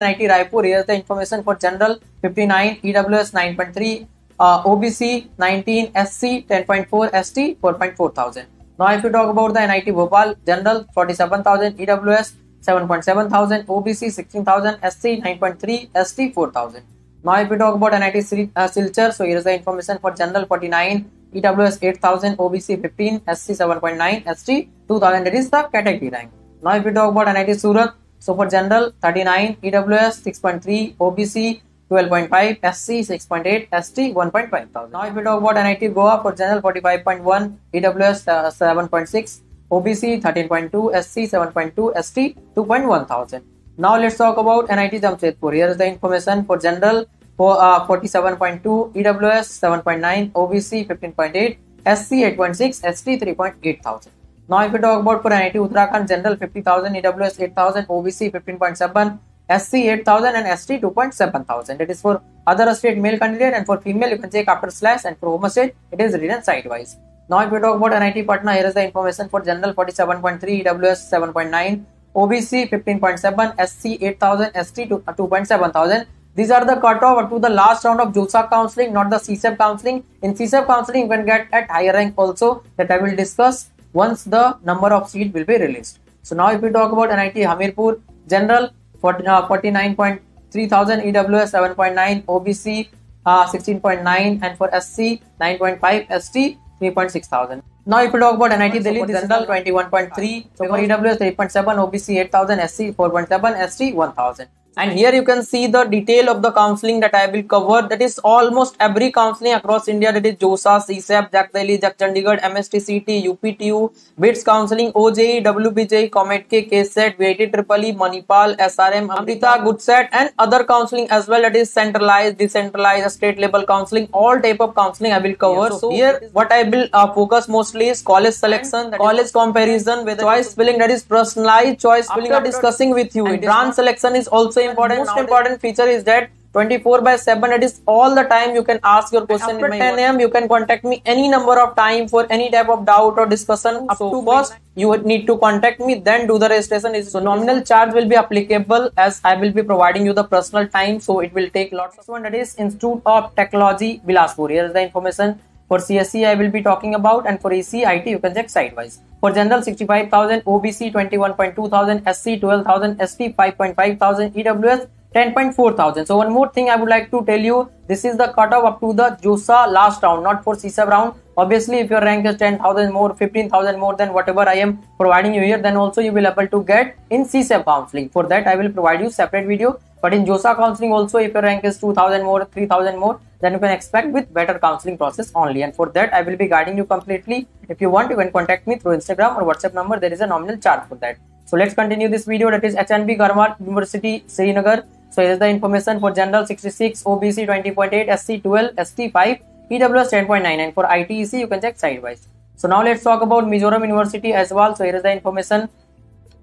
NIT Raipur. Here's the information for general 59, EWS 9.3, uh, OBC 19, SC 10.4, ST 4.4 thousand. Now, if you talk about the NIT Bhopal, general 47,000, EWS 7.7 thousand, OBC 16,000, SC 9.3, ST 4,000. Now, if we talk about NIT uh, Silchar, so here is the information for general 49, EWS 8000, OBC 15, SC 7.9, ST 2000. That is the category rank. Now, if we talk about NIT Surat, so for general 39, EWS 6.3, OBC 12.5, SC 6.8, ST 1.5 thousand. Now, if we talk about NIT Goa for general 45.1, EWS uh, 7.6, OBC 13.2, SC 7.2, ST 2.1 thousand. Now let's talk about NIT Jamshedpur. Here is the information for general for uh, 47.2, EWS 7.9, OBC 15.8, SC 8.6, ST 3.8 thousand. Now if we talk about for NIT Uttarakhand general 50,000, EWS 8,000, OBC 15.7, SC 8000 and ST 2.7 thousand. It is for other state male candidate and for female you can check after slash and for home state it is written sidewise. Now if we talk about NIT Patna, here is the information for general 47.3, EWS 7.9, OBC 15.7, SC 8000, ST 2.7 thousand. These are the cutoff to the last round of JoSAA counseling, not the CSAB counseling. In CSAB counseling, you can get at higher rank also that I will discuss once the number of seat will be released. So now if we talk about NIT Hamirpur, general 40, uh, 49.3 thousand, EWS 7.9, OBC uh, 16.9 and for SC 9.5, ST 3.6 thousand. Now, if you talk about NIT Delhi, this general 21.3, so for EWS 3.7, OBC 8000, SC 4.7, ST 1000. And here you can see the detail of the counseling that I will cover. That is almost every counseling across India. That is JoSAA, CSAB, JAC Delhi, JAC Chandigarh, MSTCT, UPTU, BITS counseling, OJE, WBJ, COMEDK, KSET, VIT Triple E, Manipal, SRM, Amrita, GoodSet, and other counseling as well. That is centralized, decentralized, state level counseling. All type of counseling I will cover. so, here, what I will uh, focus mostly is college selection, college comparison, with choice filling. That is personalized choice filling. After discussing with you, branch selection is also important. Most important feature is that 24 by 7 it is all the time you can ask your question after 10 am you can contact me any number of time for any type of doubt or discussion. Up to first you would need to contact me then do the registration. So nominal charge will be applicable as i will be providing you the personal time. So it will take lots of one that is institute of technology bilaspur. Here is the information. For CSE, I will be talking about, and for AC, IT, you can check sidewise. For general, 65,000, OBC, 21.2 thousand, SC, 12,000, ST, 5.5 thousand, EWS, 10.4 thousand. So, one more thing I would like to tell you this is the cutoff up to the JoSAA last round, not for CSAB round. Obviously, if your rank is 10,000 more, 15,000 more than whatever I am providing you here, then also you will able to get in CSAB counseling. For that, I will provide you separate video. But in JoSAA counseling also, if your rank is 2,000 more, 3,000 more, then you can expect with better counseling process only. And for that, I will be guiding you completely. If you want, you can contact me through Instagram or WhatsApp number. There is a nominal charge for that. So let's continue this video. That is HNB Garhwal University, Srinagar. So here is the information for general 66, OBC 20.8, SC 12, ST 5, EWS 10.9 and for ITEC you can check sidewise. So now let's talk about Mizoram University as well. So here is the information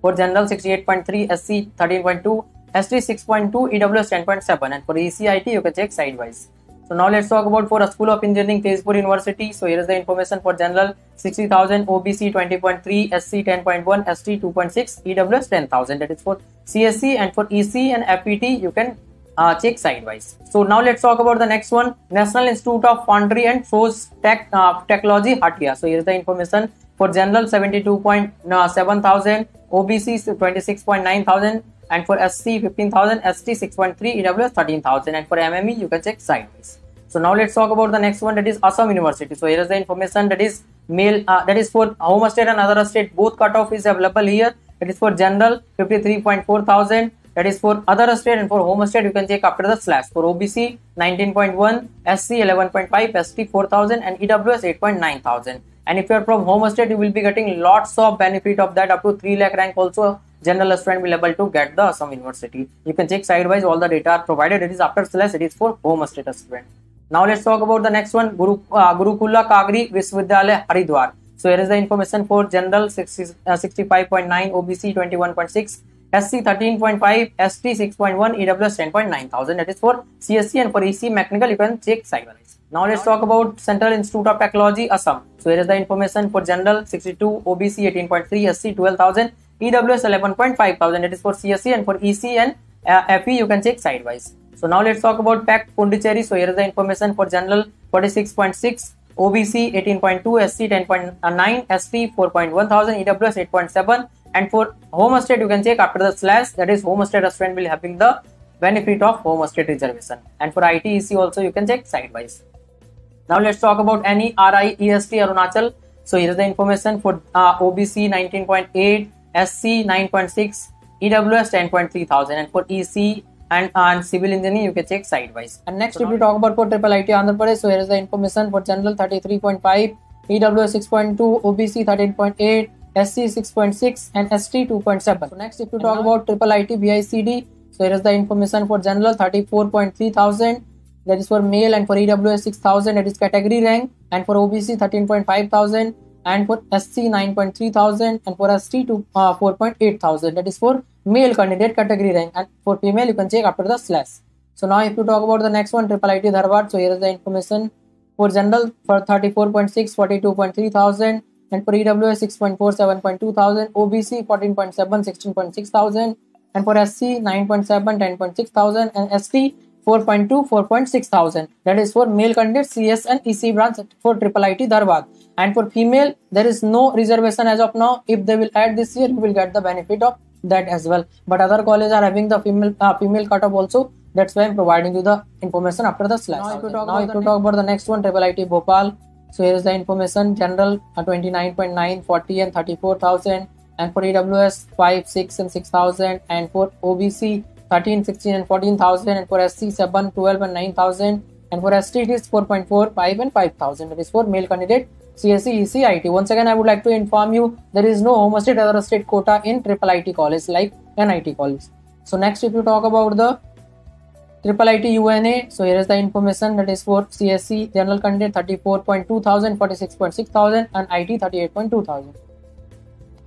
for general 68.3, SC 13.2, ST 6.2, EWS 10.7 and for ECIT you can check sidewise. So now let's talk about for a School of Engineering Tezpur University. So here is the information for general 60,000, OBC 20.3, SC 10.1, ST 2.6, EWS 10,000. That is for CSC and for EC and FPT you can uh, check sidewise. So now let's talk about the next one. National Institute of Foundry and Forge Tech uh, Technology Hatia. So here is the information for general 72.7 thousand, OBC 26.9 thousand and for SC 15,000, ST 6.3, EWS 13,000 and for MME you can check sideways. So now let's talk about the next one that is Assam University. So here is the information that is male uh, that is for home state and other state both cutoff is available here. It is for general 53.4 thousand. That is for other state and for home state you can check after the slash. For OBC 19.1, SC 11.5, ST 4000 and EWS 8.9 thousand. And if you are from home state you will be getting lots of benefit of that up to 3 lakh rank also general student will be able to get the Assam University. You can check sidewise all the data are provided. It is after slash. It is for home state student. Now let's talk about the next one. Guru uh, Gurukula Kangri Viswavidyalaya Haridwar. So here is the information for general 60, uh, 65.9, OBC 21.6, SC 13.5, ST 6.1, EWS 10.9 thousand. That is for CSC and for EC mechanical. You can check sidewise. Now let's talk about Central Institute of Technology Assam. So here is the information for general 62, OBC 18.3, SC 12,000. EWS 11.5 thousand. It is for CSC and for EC and uh, FE you can check sidewise. So now let's talk about PAC Pondicherry. So here is the information for general 46.6, OBC 18.2, SC 10.9, ST 4.1 thousand, EWS 8.7 and for home state you can check after the slash that is home state aspirant will having the benefit of home state reservation and for ITEC also you can check sidewise. Now let's talk about any RI EST Arunachal. So here is the information for uh, OBC 19.8, SC 9.6, EWS 10.3 thousand and for EC and, and civil engineering you can check sidewise. And next if we talk about for triple IT Andhra Pradesh, so here is the information for general 33.5, EWS 6.2, OBC 13.8, SC 6.6 and ST 2.7. So next if you talk about triple IT BICD, so here is the information for general 34.3 thousand that is for male and for EWS 6000 that is category rank and for OBC 13.5 thousand and for SC 9.3 thousand and for ST to uh, 4.8 thousand. That is for male candidate category rank and for female you can check after the slash. So now if you talk about the next one triple IT Dharwad so here is the information. For general for 34.6 42.3 thousand. And for EWS 6.4 7.2 thousand. OBC 14.7 16.6 thousand. And for SC 9.7 10.6 thousand. And ST 4.2 4.6 thousand. That is for male candidates, CS and EC branch for triple IT Dharwad. And for female there is no reservation as of now. If they will add this year you will get the benefit of that as well. But other colleges are having the female uh, female cutoff also. That's why i'm providing you the information after the slash now if you talk, now if you talk about the next one triple it bhopal. So here is the information. General uh, 29.9 40 and 34000 and for ews 5 6 and 6000 and for obc 13 16 and 14000 and for sc 7 12 and 9000 and for st it is 4.4 5 and 5000 that is for male candidate CSE, EC, IT. Once again, I would like to inform you there is no home state other state quota in triple IT college like NIT college. So next, if you talk about the triple IT UNA, so here is the information that is for CSE general candidate 34.2 thousand, 46.6 thousand, and IT 38.2 thousand.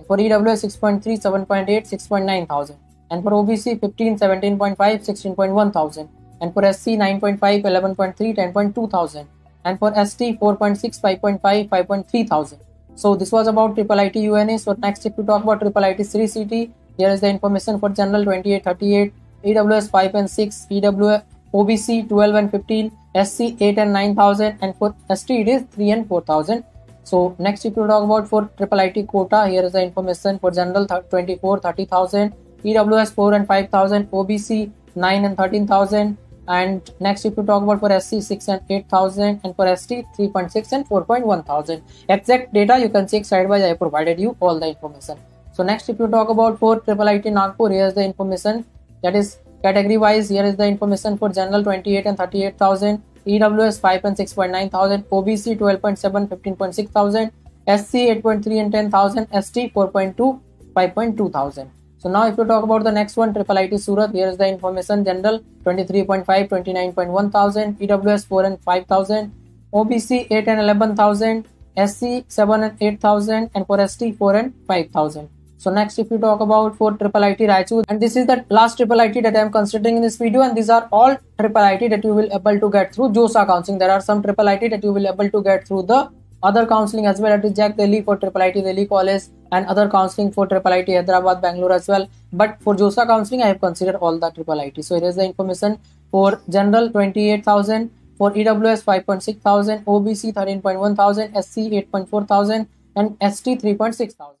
For EWS 6.3, 7.8, 6.9 thousand, and for OBC 15, 17.5, 16.1 thousand, and for SC 9.5, 11.3, 10.2 thousand and for ST 4.6, 5.5, 5.3 thousand. So this was about triple IT UNA. So next if you talk about triple IT Sri City, here is the information for general 28, 38, EWS 5 and 6, EW OBC 12 and 15, SC 8 and 9000 and for ST it is 3 and 4000. So next if you talk about for triple IT Kota, here is the information for general 24, 30,000, EWS 4 and 5000, OBC 9 and 13,000, and next if you talk about for SC 6 and 8000 and for ST 3.6 and 4.1 thousand. Exact data you can check side by side. I provided you all the information. So next if you talk about for triple IT Nagpur here is the information. That is category wise here is the information for general 28 and 38000 EWS 5 and 6.9 thousand OBC 12.7 15.6 thousand SC 8.3 and 10,000 ST 4.2 5.2 thousand so now if you talk about the next one, Triple IT Surat, here is the information. General 23.5, 29.1 thousand, EWS 4 and 5,000, OBC 8 and 11,000, SC 7 and 8,000 and for ST 4 and 5,000. So next if you talk about for Triple IT Raichur and this is the last Triple IT that I am considering in this video and these are all Triple IT that you will able to get through JoSAA counseling. There are some Triple IT that you will able to get through the other counseling as well at JAC Delhi for Triple IT Delhi College and other counseling for Triple IT Hyderabad, Bangalore as well. But for JoSAA counseling, I have considered all the Triple IT. So here is the information for General 28,000, for EWS 5.6 thousand, OBC 13.1 thousand, SC 8.4 thousand, and ST 3.6 thousand.